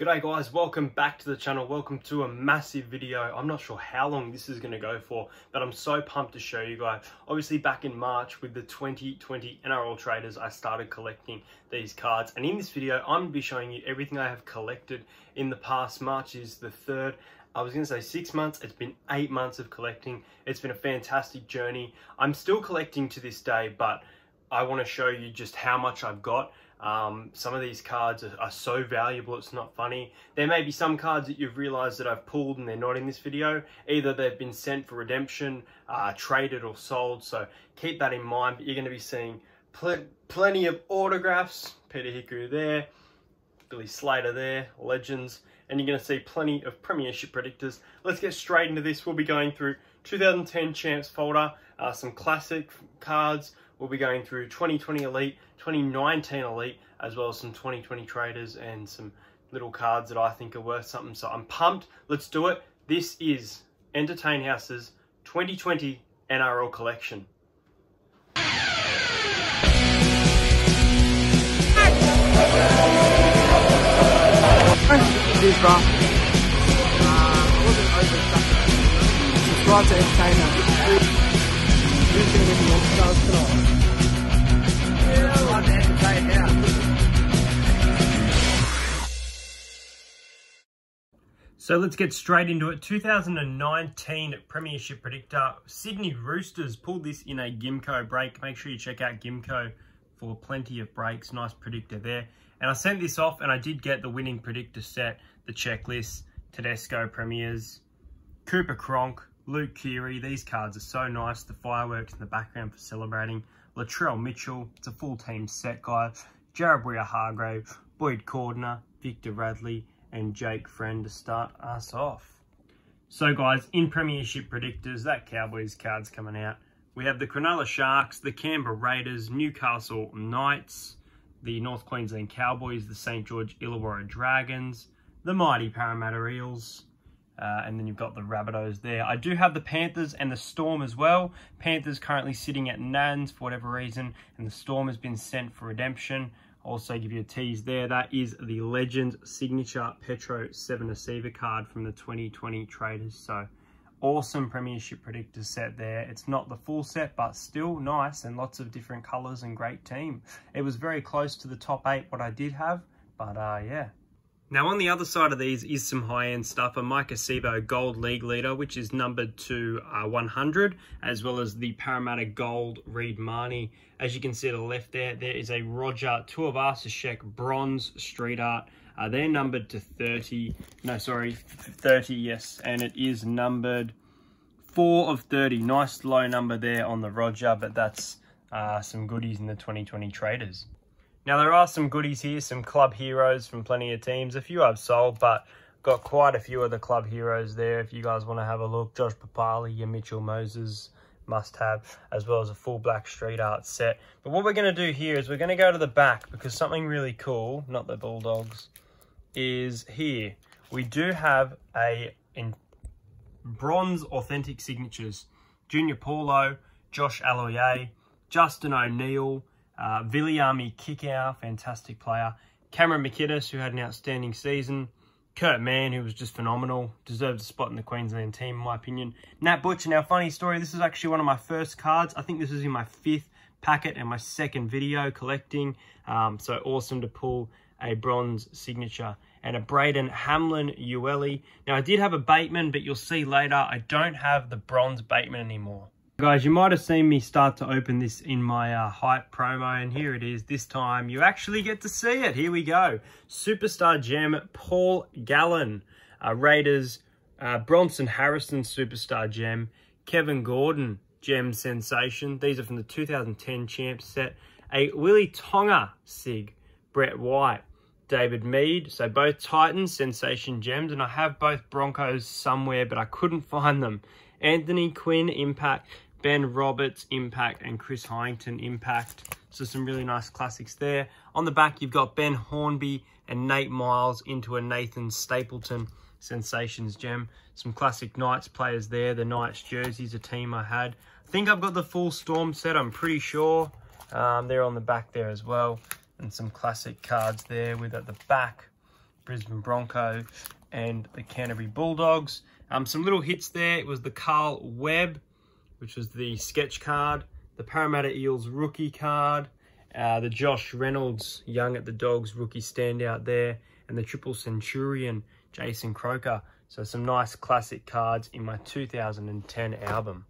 G'day guys, welcome back to the channel. Welcome to a massive video. I'm not sure how long this is going to go for, but I'm so pumped to show you guys. Obviously back in March with the 2020 NRL traders, I started collecting these cards. And in this video, I'm to be showing you everything I have collected in the past. March is the third. I was going to say six months. It's been eight months of collecting. It's been a fantastic journey. I'm still collecting to this day, but I want to show you just how much I've got. Um, some of these cards are, are, so valuable, it's not funny. There may be some cards that you've realized that I've pulled and they're not in this video. Either they've been sent for redemption, uh, traded or sold. So keep that in mind, but you're going to be seeing pl plenty of autographs. Peter Hiku there, Billy Slater there, legends. And you're going to see plenty of premiership predictors. Let's get straight into this. We'll be going through 2010 champs folder, uh, some classic cards, we'll be going through 2020 Elite, 2019 Elite, as well as some 2020 traders and some little cards that I think are worth something. So I'm pumped. Let's do it. This is Entertain House's 2020 NRL collection. Uh, Subscribe to Entertainer. So let's get straight into it. 2019 Premiership Predictor. Sydney Roosters pulled this in a Gimco break. Make sure you check out Gimco for plenty of breaks. Nice predictor there. And I sent this off and I did get the winning predictor set, the checklist, Tedesco Premiers, Cooper Cronk, Luke Keary. These cards are so nice. The fireworks in the background for celebrating. Latrell Mitchell. It's a full team set, guys. Jared Waerea-Hargreaves, Boyd Cordner, Victor Radley, and Jake Friend to start us off. So guys, in Premiership Predictors, that Cowboys card's coming out. We have the Cronulla Sharks, the Canberra Raiders, Newcastle Knights, the North Queensland Cowboys, the St. George Illawarra Dragons, the mighty Parramatta Eels, uh, and then you've got the Rabbitohs there. I do have the Panthers and the Storm as well. Panthers currently sitting at Nans for whatever reason, and the Storm has been sent for redemption. Also give you a tease there. That is the Legend Signature Petro 7 Receiver card from the 2020 Traders. So awesome Premiership Predictor set there. It's not the full set, but still nice and lots of different colours and great team. It was very close to the top eight, what I did have. But uh, yeah, now on the other side of these is some high-end stuff, a Maika Sivo Gold League Leader, which is numbered to uh, 100, as well as the Parramatta Gold Reed Mahoney. As you can see to the left there, there is a Roger Tuivasa-Sheck Bronze Street Art. Uh, they're numbered to 30, no sorry, 30 yes, and it is numbered 4 of 30. Nice low number there on the Roger, but that's uh, some goodies in the 2020 traders. Now there are some goodies here, some club heroes from plenty of teams. A few I've sold, but got quite a few of the club heroes there if you guys want to have a look. Josh Papalii, your Mitchell Moses must have, as well as a full black street art set. But what we're going to do here is we're going to go to the back because something really cool, not the Bulldogs, is here. We do have a in bronze authentic signatures. Junior Paulo, Josh Aloiai, Justin O'Neill, uh, Viliami Kikau, fantastic player. Cameron McInnes, who had an outstanding season. Kurt Mann, who was just phenomenal. Deserves a spot in the Queensland team, in my opinion. Nat Butcher, now funny story, this is actually one of my first cards. I think this is in my fifth packet and my second video collecting. Um, so awesome to pull a bronze signature and a Braden Hamlin Uele. Now I did have a Bateman, but you'll see later I don't have the bronze Bateman anymore. Guys, you might have seen me start to open this in my uh, hype promo, and here it is. This time, you actually get to see it. Here we go. Superstar Gem, Paul Gallen. Uh, Raiders, uh, Bronson Harrison, Superstar Gem. Kevin Gordon, Gem Sensation. These are from the 2010 Champs set. A Willie Tonga Sig. Brett White. David Mead. So both Titans, Sensation Gems. And I have both Broncos somewhere, but I couldn't find them. Anthony Quinn, Impact. Ben Roberts impact and Chris Heighington impact. So some really nice classics there. On the back, you've got Ben Hornby and Nate Myles into a Nathan Stapleton Sensations gem. Some classic Knights players there. The Knights jerseys, a team I had. I think I've got the full Storm set, I'm pretty sure. Um, they're on the back there as well. And some classic cards there with at the back. Brisbane Bronco, and the Canterbury Bulldogs. Um, some little hits there. It was the Carl Webb, which was the sketch card, the Parramatta Eels rookie card, uh, the Josh Reynolds Young at the Dogs rookie standout there, and the Triple Centurion Jason Croker. So some nice classic cards in my 2010 album.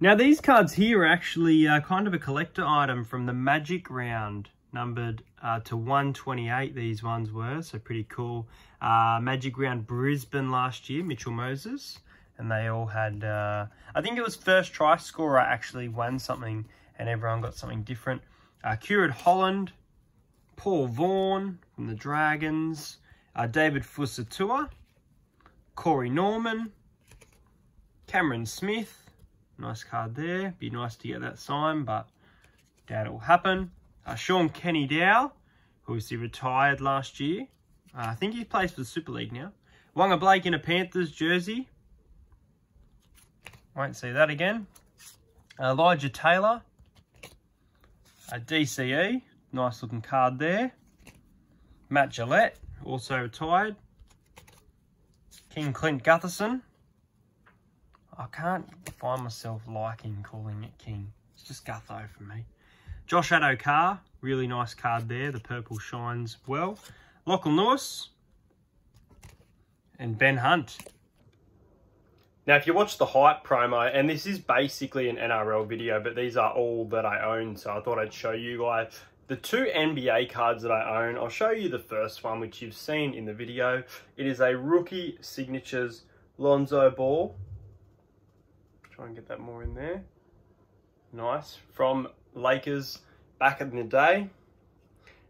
Now these cards here are actually uh, kind of a collector item from the Magic round, numbered uh, to 128 these ones were, so pretty cool. Uh, Magic round Brisbane last year, Mitchell Moses, and they all had, uh, I think it was first try scorer actually won something and everyone got something different. Uh, Holland, Paul Vaughan from the Dragons, uh, David Fusitu'a, Corey Norman, Cameron Smith, nice card there. Be nice to get that signed, but it will happen. Uh, Shaun Kenny Dow, who was retired last year. Uh, I think he plays for the Super League now. Waqa Blake in a Panthers jersey. Won't see that again. Elijah Taylor. A DCE. Nice looking card there. Matt Gillett, also retired. King Clint Gutherson. I can't find myself liking calling it King. It's just Gutho for me. Josh Addo-Carr, really nice card there. The purple shines well. Lachlan Lewis. And Ben Hunt. Now, if you watch the hype promo, and this is basically an NRL video, but these are all that I own, so I thought I'd show you guys the two NBA cards that I own, I'll show you the first one, which you've seen in the video. It is a Rookie Signatures Lonzo Ball. Try and get that more in there. Nice. From Lakers back in the day.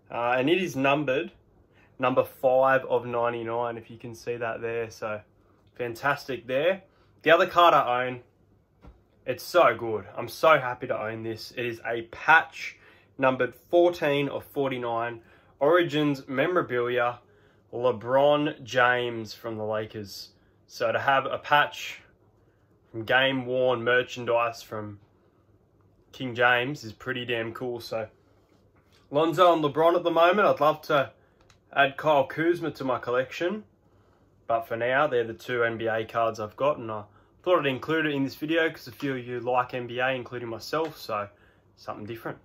Uh, and it is numbered number 5 of 99, if you can see that there. So, fantastic there. The other card I own, it's so good. I'm so happy to own this. It is a patch numbered 14 of 49, Origins memorabilia, LeBron James from the Lakers. So to have a patch from game worn merchandise from King James is pretty damn cool. So Lonzo and LeBron at the moment. I'd love to add Kyle Kuzma to my collection. But for now, they're the two NBA cards I've got. And I thought I'd include it in this video because a few of you like NBA, including myself. So something different.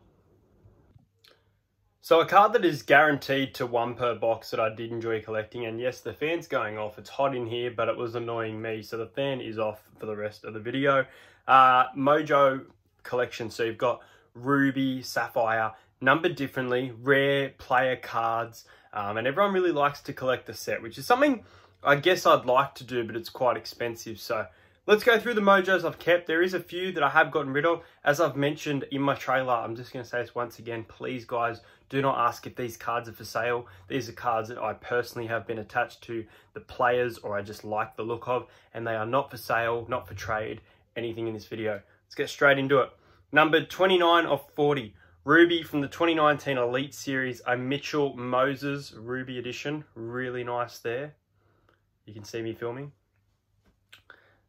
So a card that is guaranteed to one per box that I did enjoy collecting, and yes, the fan's going off. It's hot in here, but it was annoying me, so the fan is off for the rest of the video. Uh, Mojo collection, so you've got Ruby, Sapphire, numbered differently, rare player cards, um, and everyone really likes to collect the set, which is something I guess I'd like to do, but it's quite expensive, so Let's go through the mojos I've kept. There is a few that I have gotten rid of. As I've mentioned in my trailer, I'm just going to say this once again. Please, guys, do not ask if these cards are for sale. These are cards that I personally have been attached to the players or I just like the look of. And they are not for sale, not for trade, anything in this video. Let's get straight into it. Number 29 of 40. Ruby from the 2019 Elite Series, a Mitchell Moses Ruby edition. Really nice there. You can see me filming.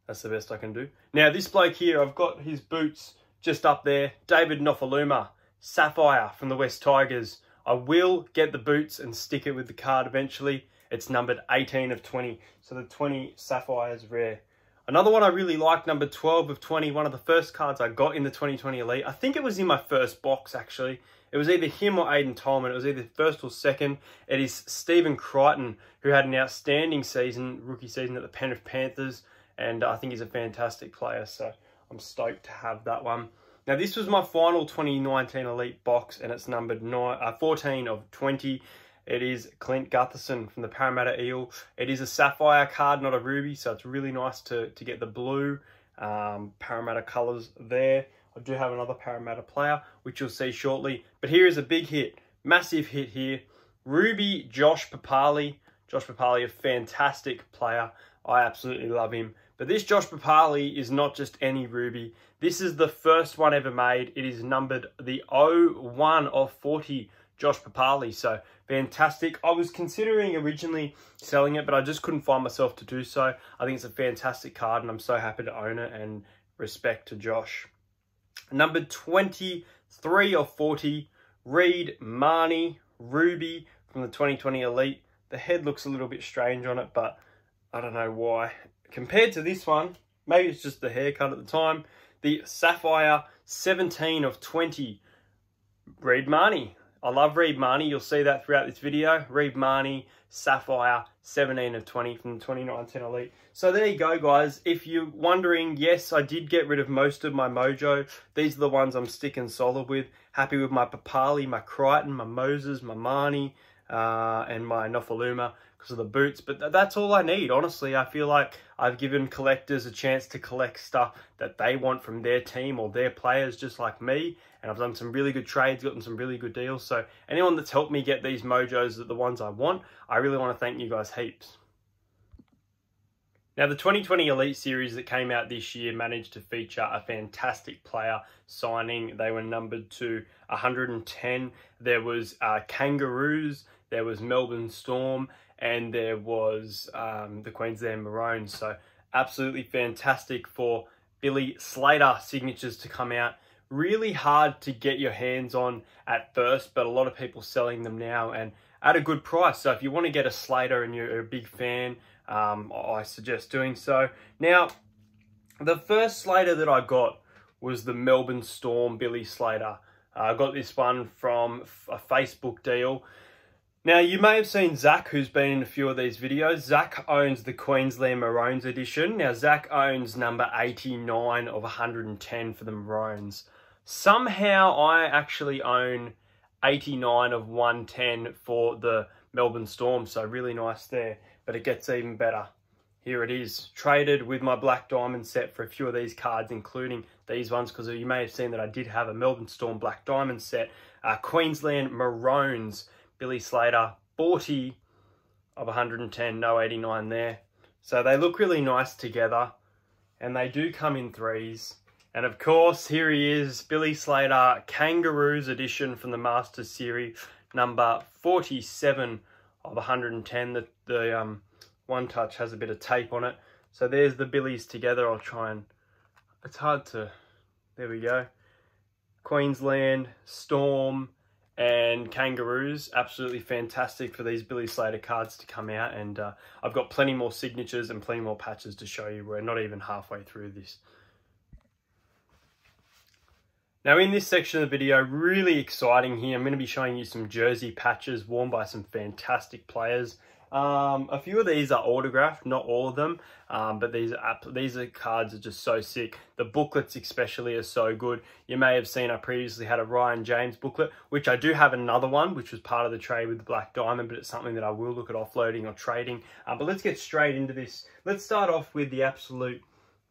That's the best I can do. Now, this bloke here, I've got his boots just up there. David Nofoaluma, Sapphire from the West Tigers. I will get the boots and stick it with the card eventually. It's numbered 18 of 20, so the 20 Sapphire is rare. Another one I really like, number 12 of 20, one of the first cards I got in the 2020 Elite. I think it was in my first box, actually. It was either him or Aiden Tolman. It was either first or second. It is Stephen Crichton, who had an outstanding season, rookie season at the Penrith Panthers and I think he's a fantastic player, so I'm stoked to have that one. Now, this was my final 2019 Elite box, and it's numbered nine, uh, 14 of 20. It is Clint Gutherson from the Parramatta Eel. It is a sapphire card, not a ruby, so it's really nice to, to get the blue um, Parramatta colours there. I do have another Parramatta player, which you'll see shortly. But here is a big hit, massive hit here. Ruby Josh Papalii. Josh Papalii, a fantastic player. I absolutely love him. But this Josh Papalii is not just any ruby. This is the first one ever made. It is numbered the 01 of 40 Josh Papalii. So fantastic. I was considering originally selling it, but I just couldn't find myself to do so. I think it's a fantastic card and I'm so happy to own it and respect to Josh. Number 23 of 40, Reed Mahoney Ruby from the 2020 Elite. The head looks a little bit strange on it, but I don't know why. Compared to this one, maybe it's just the haircut at the time, the Sapphire 17 of 20 Reed Mahoney. I love Reed Mahoney. You'll see that throughout this video. Reed Mahoney, Sapphire, 17 of 20 from the 2019 Elite. So there you go, guys. If you're wondering, yes, I did get rid of most of my Mojo. These are the ones I'm sticking solid with. Happy with my Papalii, my Crichton, my Moses, my Mahoney, uh, and my Nofoaluma because of the boots. But th that's all I need, honestly. I feel like I've given collectors a chance to collect stuff that they want from their team or their players just like me. And I've done some really good trades, gotten some really good deals. So anyone that's helped me get these mojos the ones I want. I really want to thank you guys heaps. Now, the 2020 Elite Series that came out this year managed to feature a fantastic player signing. They were numbered to 110. There was uh, Kangaroos, there was Melbourne Storm, and there was um, the Queensland Maroons. So absolutely fantastic for Billy Slater signatures to come out. Really hard to get your hands on at first, but a lot of people selling them now and at a good price. So if you want to get a Slater and you're a big fan, um, I suggest doing so. Now, the first Slater that I got was the Melbourne Storm Billy Slater. Uh, I got this one from a Facebook deal. Now, you may have seen Zach, who's been in a few of these videos. Zach owns the Queensland Maroons edition. Now, Zach owns number 89 of 110 for the Maroons. Somehow, I actually own 89 of 110 for the Melbourne Storm, so really nice there. But it gets even better. Here it is, traded with my Black Diamond set for a few of these cards, including these ones, because you may have seen that I did have a Melbourne Storm Black Diamond set. Uh, Queensland Maroons Billy Slater, 40 of 110, no 89 there. So they look really nice together and they do come in threes. And of course, here he is, Billy Slater, Kangaroos edition from the Masters Series, number 47 of 110. The, the um, one touch has a bit of tape on it. So there's the Billies together. I'll try and, it's hard to, there we go. Queensland, Storm, and Kangaroos. Absolutely fantastic for these Billy Slater cards to come out. And uh, I've got plenty more signatures and plenty more patches to show you. We're not even halfway through this. Now in this section of the video, really exciting here, I'm going to be showing you some jersey patches worn by some fantastic players. Um, a few of these are autographed, not all of them, um, but these are these are cards are just so sick. The booklets especially are so good. You may have seen I previously had a Ryan James booklet, which I do have another one, which was part of the trade with the Black Diamond, but it's something that I will look at offloading or trading. Uh, but let's get straight into this. Let's start off with the absolute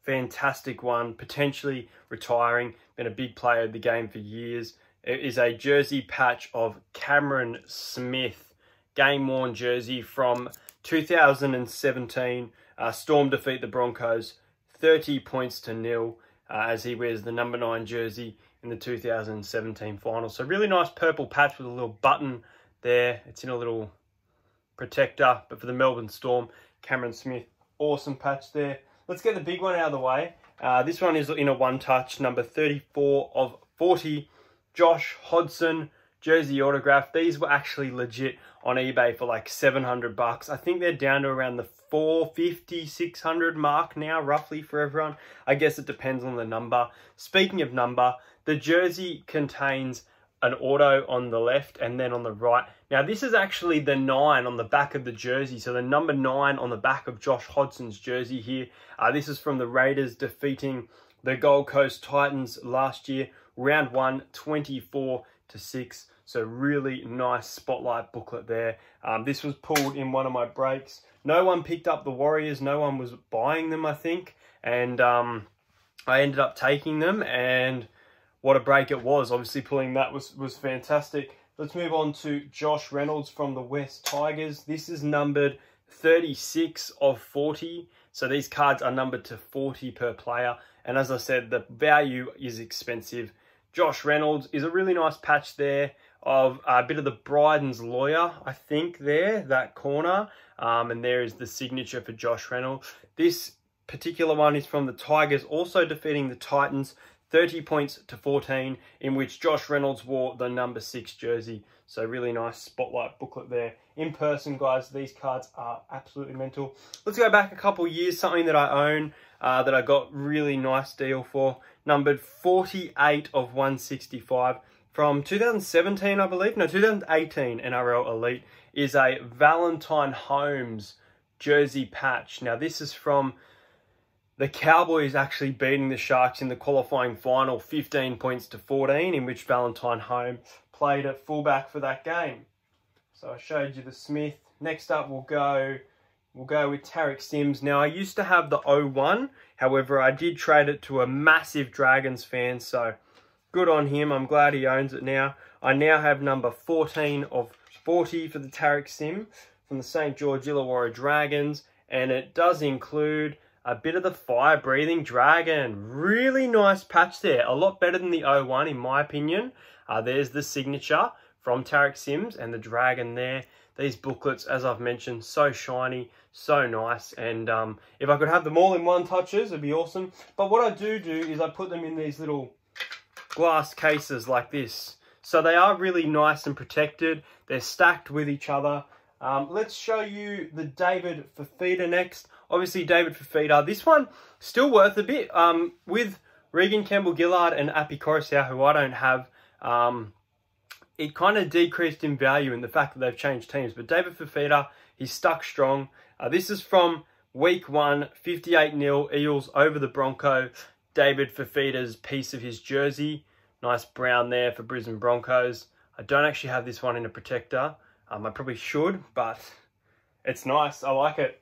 fantastic one, potentially retiring, been a big player of the game for years. It is a jersey patch of Cameron Smith game worn jersey from 2017. Uh, Storm defeat the Broncos 30 points to nil uh, as he wears the number nine jersey in the 2017 final. So really nice purple patch with a little button there. It's in a little protector, but for the Melbourne Storm, Cameron Smith, awesome patch there. Let's get the big one out of the way. Uh, this one is in a one touch, number 34 of 40. Josh Hodgson, jersey autograph. These were actually legit on eBay for like 700 bucks. I think they're down to around the 450, 600 mark now, roughly for everyone. I guess it depends on the number. Speaking of number, the jersey contains an auto on the left and then on the right. Now this is actually the nine on the back of the jersey. So the number nine on the back of Josh Hodgson's jersey here. Uh, this is from the Raiders defeating the Gold Coast Titans last year. Round one, 24 to six. So really nice spotlight booklet there. Um, this was pulled in one of my breaks. No one picked up the Warriors. No one was buying them, I think. And um, I ended up taking them. And what a break it was. Obviously pulling that was, was fantastic. Let's move on to Josh Reynolds from the West Tigers. This is numbered 36 of 40. So these cards are numbered to 40 per player. And as I said, the value is expensive. Josh Reynolds is a really nice patch there of a bit of the Bryden's lawyer, I think, there, that corner. Um, and there is the signature for Josh Reynolds. This particular one is from the Tigers, also defeating the Titans 30 points to 14, in which Josh Reynolds wore the number six jersey. So really nice spotlight booklet there. In person, guys, these cards are absolutely mental. Let's go back a couple years, something that I own uh, that I got really nice deal for. Numbered 48 of 165 from 2017, I believe. No, 2018 NRL Elite is a Valentine Holmes jersey patch. Now, this is from the Cowboys actually beating the Sharks in the qualifying final 15 points to 14, in which Valentine Holmes played at fullback for that game. So I showed you the Smith. Next up, we'll go we'll go with Tariq Sims. Now, I used to have the 01. However, I did trade it to a massive Dragons fan, so good on him. I'm glad he owns it now. I now have number 14 of 40 for the Tariq Sim from the St. George Illawarra Dragons, and it does include a bit of the fire breathing dragon. Really nice patch there. A lot better than the 01 in my opinion. Uh, there's the signature from Tariq Sims and the dragon there. These booklets, as I've mentioned, so shiny, so nice. And um, if I could have them all in one touches, it'd be awesome. But what I do do is I put them in these little glass cases like this. So they are really nice and protected. They're stacked with each other. Um, let's show you the David Fifita next. Obviously, David Fifita. This one, still worth a bit. Um, with Reagan Campbell-Gillard and Api Koroisau, who I don't have, um, it kind of decreased in value in the fact that they've changed teams. But David Fifita, he's stuck strong. Uh, this is from week one, 58-0 Eels over the Bronco. David Fifita's piece of his jersey. Nice brown there for Brisbane Broncos. I don't actually have this one in a protector. Um, I probably should, but it's nice. I like it.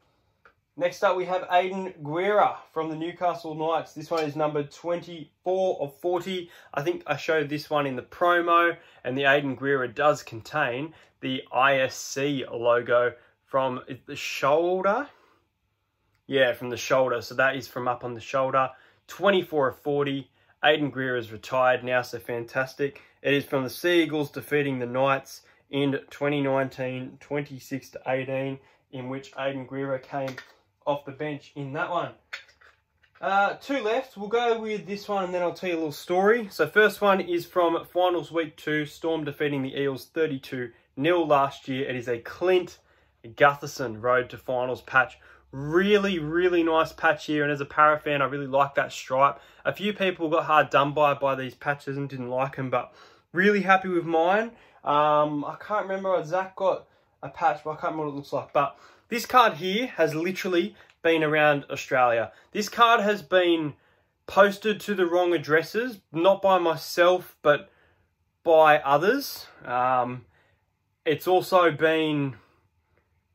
Next up, we have Aidan Guerra from the Newcastle Knights. This one is number 24 of 40. I think I showed this one in the promo, and the Aidan Guerra does contain the ISC logo from the shoulder. Yeah, from the shoulder. So that is from up on the shoulder. 24 of 40. Aidan Guerra is retired now, so fantastic. It is from the Sea Eagles defeating the Knights in 2019, 26 to 18, in which Aidan Guerra came off the bench in that one. Uh, two left. We'll go with this one and then I'll tell you a little story. So first one is from finals week two, Storm defeating the Eels 32 nil last year. It is a Clint Gutherson road to finals patch. Really, really nice patch here. And as a para fan, I really like that stripe. A few people got hard done by by these patches and didn't like them, but really happy with mine. Um, I can't remember. Zach got a patch, but I can't remember what it looks like. But this card here has literally been around Australia. This card has been posted to the wrong addresses, not by myself, but by others. Um, it's also been,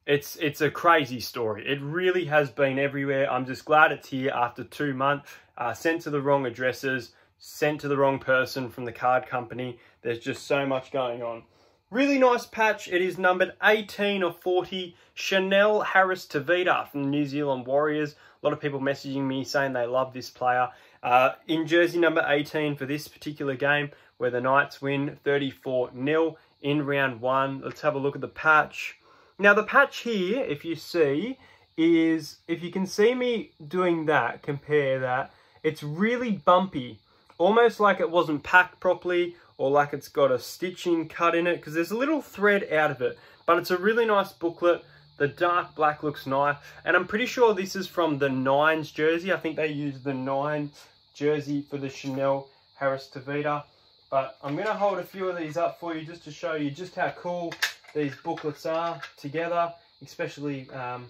it's it's a crazy story. It really has been everywhere. I'm just glad it's here after two months. Uh, sent to the wrong addresses, sent to the wrong person from the card company. There's just so much going on. Really nice patch. It is numbered 18 of 40. Chanel Harris Tavita from the New Zealand Warriors. A lot of people messaging me saying they love this player. Uh, in jersey number 18 for this particular game where the Knights win 34-0 in round one. Let's have a look at the patch. Now the patch here, if you see, is, if you can see me doing that, compare that, it's really bumpy. Almost like it wasn't packed properly or like it's got a stitching cut in it because there's a little thread out of it. But it's a really nice booklet. The dark black looks nice. And I'm pretty sure this is from the Nines jersey. I think they used the Nine jersey for the Chanel Harris Tavita. But I'm going to hold a few of these up for you just to show you just how cool these booklets are together. Especially um,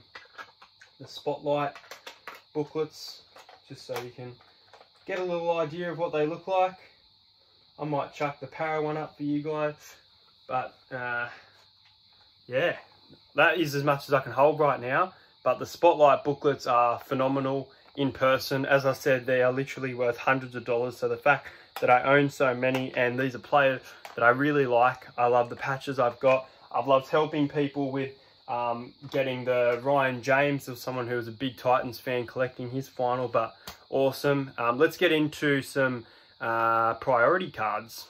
the Spotlight booklets. Just so you can get a little idea of what they look like. I might chuck the power one up for you guys. But, uh, yeah, that is as much as I can hold right now. But the Spotlight booklets are phenomenal in person. As I said, they are literally worth hundreds of dollars. So the fact that I own so many and these are players that I really like. I love the patches I've got. I've loved helping people with um, getting the Ryan James of someone who was a big Titans fan collecting his final, but awesome. Um, let's get into some uh, priority cards.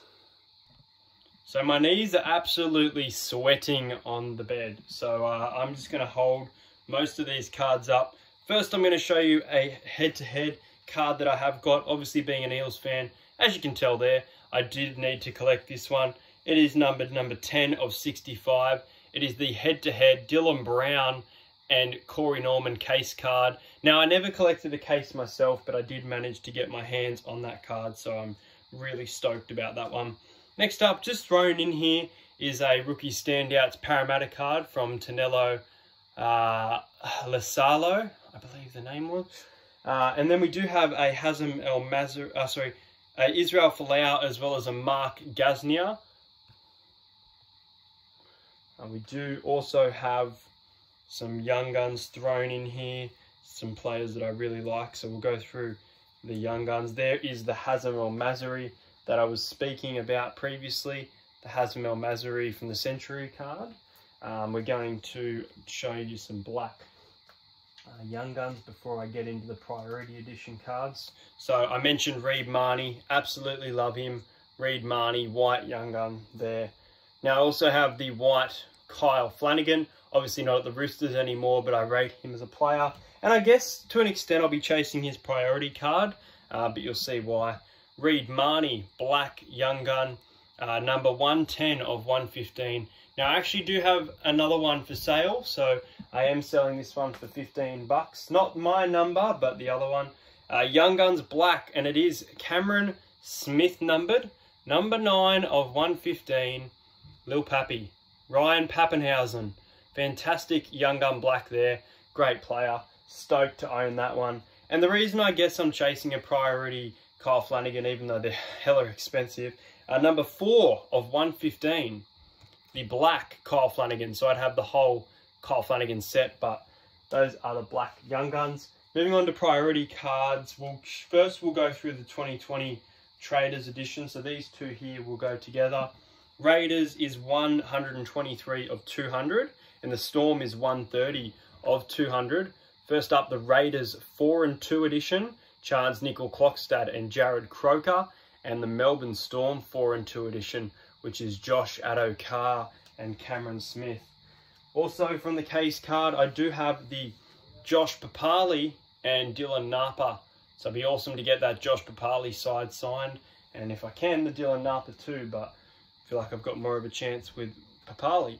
So my knees are absolutely sweating on the bed. So uh, I'm just going to hold most of these cards up. First, I'm going to show you a head-to-head -head card that I have got. Obviously, being an Eels fan, as you can tell there, I did need to collect this one. It is numbered number 10 of 65. It is the head-to-head -head Dylan Brown and Corey Norman case card. Now, I never collected a case myself, but I did manage to get my hands on that card, so I'm really stoked about that one. Next up, just thrown in here is a rookie standouts Parramatta card from Tonello uh, Lasalo, I believe the name was. Uh, and then we do have a Hazem El Masri, uh, sorry, Israel Folau as well as a Mark Gasnier. And we do also have some young guns thrown in here, some players that I really like. So we'll go through the young guns. There is the Hazem El Masri that I was speaking about previously, the Hazem El Masri from the Century card. Um, we're going to show you some black uh, Young Guns before I get into the Priority Edition cards. So I mentioned Reed Mahoney, absolutely love him. Reed Mahoney, white Young Gun there. Now I also have the white Kyle Flanagan, obviously not at the Roosters anymore, but I rate him as a player. And I guess to an extent I'll be chasing his priority card, uh, but you'll see why. Reed Mahoney, black Young Gun, uh, number 110 of 115. Now I actually do have another one for sale, so I am selling this one for 15 bucks. Not my number, but the other one. Uh, Young Guns Black, and it is Cameron Smith numbered, number 9 of 115, Lil Pappy. Ryan Papenhuyzen, fantastic Young Gun Black there, great player. Stoked to own that one. And the reason I guess I'm chasing a priority Kyle Flanagan, even though they're hella expensive, uh, number 4 of 115, the black Kyle Flanagan. So I'd have the whole Kyle Flanagan set, but those are the black Young Guns. Moving on to priority cards, we'll, first we'll go through the 2020 Traders edition. So these two here will go together. Raiders is 123 of 200, and the Storm is 130 of 200. First up, the Raiders 4 and 2 edition, Charnze Nicoll-Klokstad and Jarrod Croker, and the Melbourne Storm 4 and 2 edition, which is Josh Addo-Carr and Cameron Smith. Also from the case card, I do have the Josh Papalii and Dylan Napa. So it'd be awesome to get that Josh Papalii side signed. And if I can, the Dylan Napa too, but feel like I've got more of a chance with Papalii.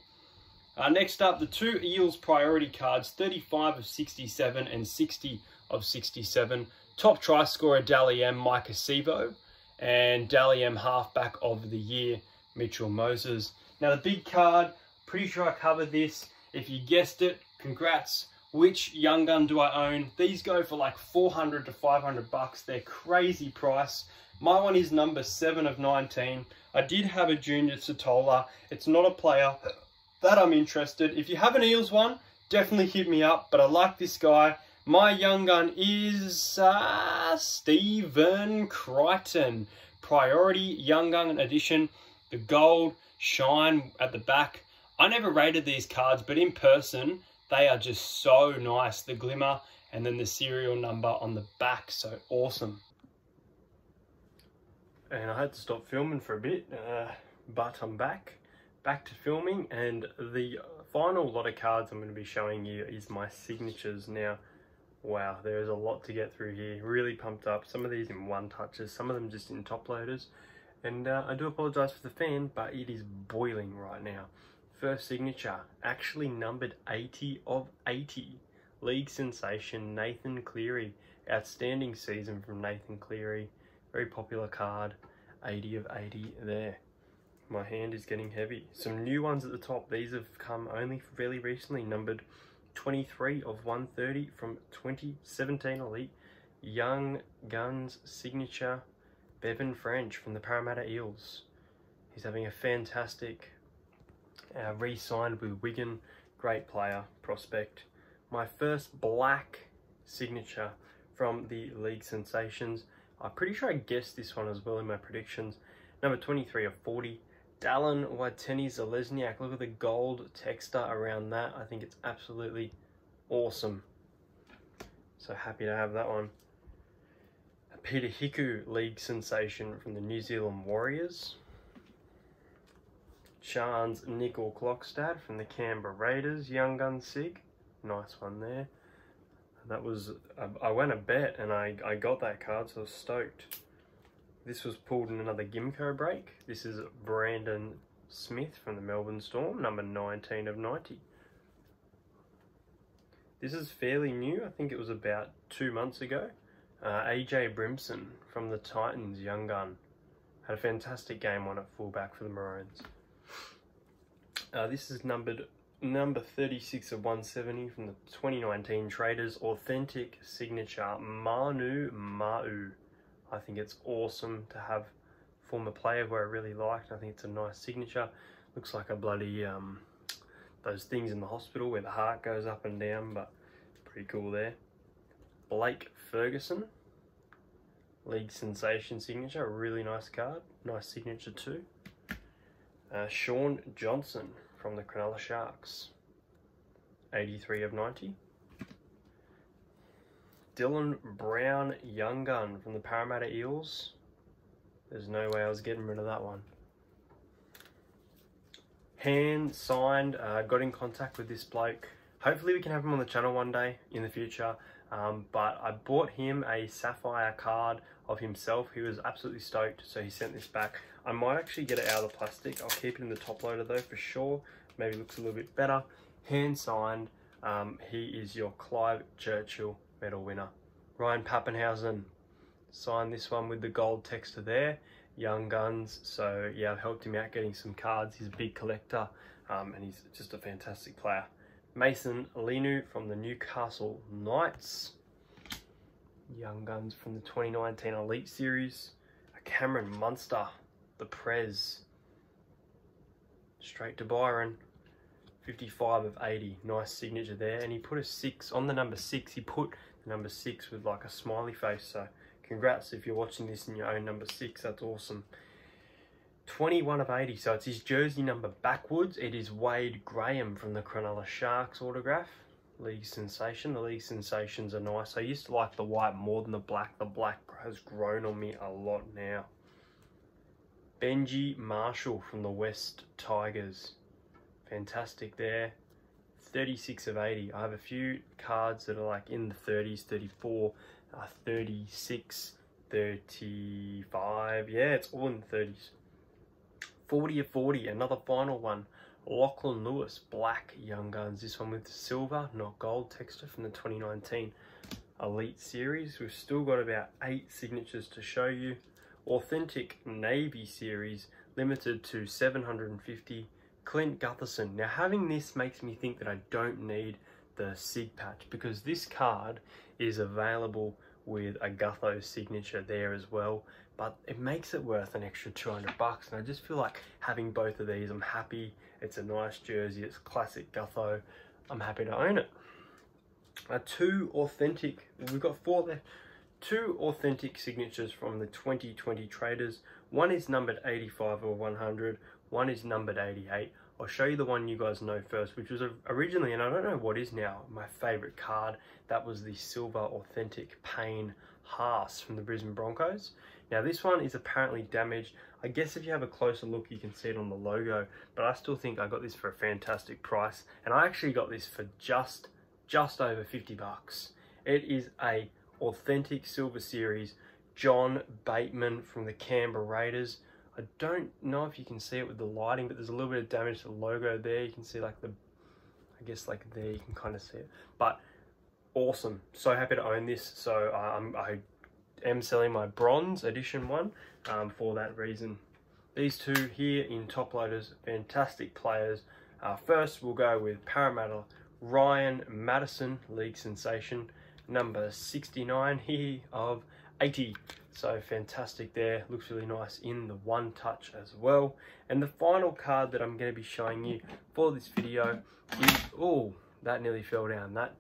Uh, next up, the two Eels priority cards, 35 of 67 and 60 of 67. Top try scorer, Dally M, Sivo, and Dally M halfback of the year, Mitchell Moses. Now the big card, pretty sure I covered this. If you guessed it, congrats. Which Young Gun do I own? These go for like 400 to 500 bucks. They're crazy price. My one is number 7 of 19. I did have a Junior Satola. It's not a player that I'm interested. If you have an Eels one, definitely hit me up. But I like this guy. My Young Gun is uh, Stephen Crichton. Priority Young Gun edition. The gold shine at the back. I never rated these cards, but in person, they are just so nice. The glimmer and then the serial number on the back, so awesome. And I had to stop filming for a bit, uh, but I'm back, back to filming, and the final lot of cards I'm going to be showing you is my signatures. Now, wow, there is a lot to get through here. Really pumped up. Some of these in one touches, some of them just in top loaders. And uh, I do apologise for the fan, but it is boiling right now. First signature, actually numbered 80 of 80. League sensation, Nathan Cleary. Outstanding season from Nathan Cleary. Very popular card, 80 of 80 there. My hand is getting heavy. Some new ones at the top. These have come only fairly recently, numbered 23 of 130 from 2017 Elite. Young Guns signature Bevan French from the Parramatta Eels. He's having a fantastic uh, re-signed with Wigan. Great player, prospect. My first black signature from the League Sensations. I'm pretty sure I guessed this one as well in my predictions. Number 23 of 40. Dallin Watene-Zelezniak. Look at the gold texture around that. I think it's absolutely awesome. So happy to have that one. Peter Hiku league sensation from the New Zealand Warriors. Charnze Nicoll-Klokstad from the Canberra Raiders, Young Gun Sig. Nice one there. That was, I went a bet and I, I got that card, so I was stoked. This was pulled in another Gimco break. This is Brandon Smith from the Melbourne Storm, number 19 of 90. This is fairly new. I think it was about two months ago. Uh, AJ Brimson from the Titans, young gun. Had a fantastic game on at fullback for the Maroons. Uh, this is numbered number 36 of 170 from the 2019 Traders Authentic Signature Manu Ma'u. I think it's awesome to have former player who I really liked. I think it's a nice signature. Looks like a bloody, um, those things in the hospital where the heart goes up and down, but pretty cool there. Blake Ferguson, league sensation signature, really nice card. Nice signature too. Uh, Shaun Johnson from the Cronulla Sharks, 83 of 90. Dylan Brown Young Gun from the Parramatta Eels. There's no way I was getting rid of that one. Hand signed, uh, got in contact with this bloke. Hopefully we can have him on the channel one day in the future. Um, but I bought him a sapphire card of himself. He was absolutely stoked, so he sent this back. I might actually get it out of the plastic. I'll keep it in the top loader though for sure. Maybe looks a little bit better. Hand signed. Um, he is your Clive Churchill medal winner. Ryan Papenhuyzen signed this one with the gold texture there. Young Guns. So yeah, I've helped him out getting some cards. He's a big collector um, and he's just a fantastic player. Mason Lino from the Newcastle Knights. Young Guns from the 2019 Elite Series. A Cameron Munster, the Prez. Straight to Byron. 55 of 80. Nice signature there. And he put a 6 on the number 6. He put the number 6 with like a smiley face. So congrats if you're watching this in your own number 6. That's awesome. 21 of 80. So it's his jersey number backwards. It is Wade Graham from the Cronulla Sharks autograph. League Sensation. The League Sensations are nice. I used to like the white more than the black. The black has grown on me a lot now. Benji Marshall from the West Tigers. Fantastic there. 36 of 80. I have a few cards that are like in the 30s, 34, uh, 36, 35. Yeah, it's all in the 30s. 40 of 40, another final one. Lachlan Lewis, black Young Guns. This one with silver, not gold texture from the 2019 Elite Series. We've still got about eight signatures to show you. Authentic Navy Series, limited to 750. Clint Gutherson. Now having this makes me think that I don't need the SIG patch because this card is available with a Gutho signature there as well but it makes it worth an extra 200 bucks and I just feel like having both of these I'm happy. It's a nice jersey it's classic Gutho. I'm happy to own it. Uh, two authentic we've got four there. Two authentic signatures from the 2020 traders. One is numbered 85 or 100 one is numbered 88 I'll show you the one you guys know first, which was originally, and I don't know what is now, my favorite card. That was the Silver Authentic Payne Haas from the Brisbane Broncos. Now this one is apparently damaged. I guess if you have a closer look, you can see it on the logo, but I still think I got this for a fantastic price. And I actually got this for just, just over 50 bucks. It is a authentic Silver Series John Bateman from the Canberra Raiders. I don't know if you can see it with the lighting, but there's a little bit of damage to the logo there. You can see like the, I guess like there you can kind of see it. But awesome. So happy to own this. So um, I am selling my bronze edition one um, for that reason. These two here in top loaders, fantastic players. Uh, first, we'll go with Parramatta Ryan Matterson, league sensation, number 69 here of 80. So fantastic there, looks really nice in the one touch as well. And the final card that I'm going to be showing you for this video is, oh, that nearly fell down. That,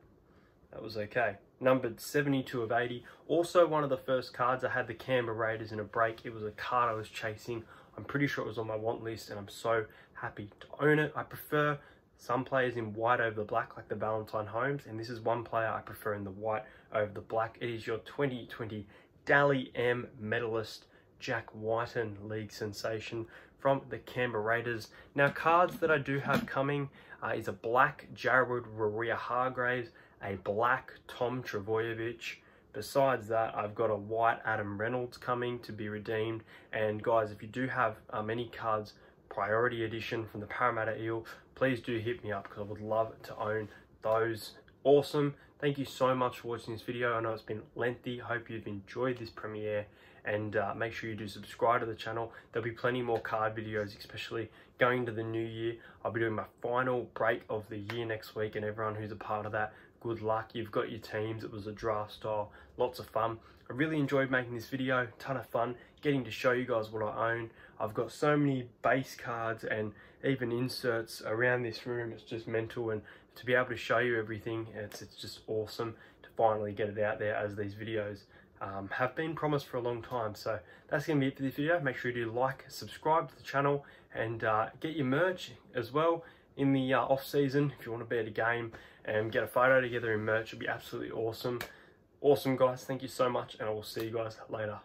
that was okay. Numbered 72 of 80. Also one of the first cards, I had the Canberra Raiders in a break. It was a card I was chasing. I'm pretty sure it was on my want list and I'm so happy to own it. I prefer some players in white over the black like the Valentine Holmes and this is one player I prefer in the white over the black. It is your 2020 Dally M medalist Jack Wighton league sensation from the Canberra Raiders. Now cards that I do have coming uh, is a black Jared Waerea-Hargreaves, a black Tom Trbojevic. Besides that, I've got a white Adam Reynolds coming to be redeemed. And guys, if you do have um, any cards priority edition from the Parramatta Eel, please do hit me up because I would love to own those. Awesome. Thank you so much for watching this video. I know it's been lengthy. Hope you've enjoyed this premiere and uh, make sure you do subscribe to the channel. There'll be plenty more card videos, especially going into the new year. I'll be doing my final break of the year next week and everyone who's a part of that, good luck. You've got your teams. It was a draft style, lots of fun. I really enjoyed making this video, ton of fun, getting to show you guys what I own. I've got so many base cards and even inserts around this room. It's just mental and to be able to show you everything, it's, it's just awesome to finally get it out there as these videos um, have been promised for a long time. So that's going to be it for this video. Make sure you do like, subscribe to the channel and uh, get your merch as well in the uh, off season if you want to be at a game and get a photo together in merch. It'd be absolutely awesome. Awesome guys. Thank you so much and I will see you guys later.